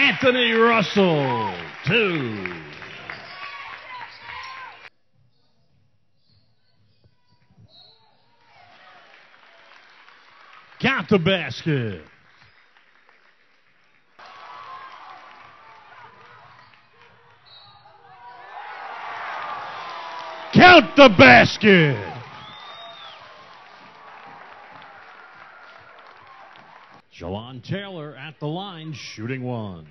Anthony Russell, two. Count the basket. Count the basket. Jawan Taylor at the line, shooting one.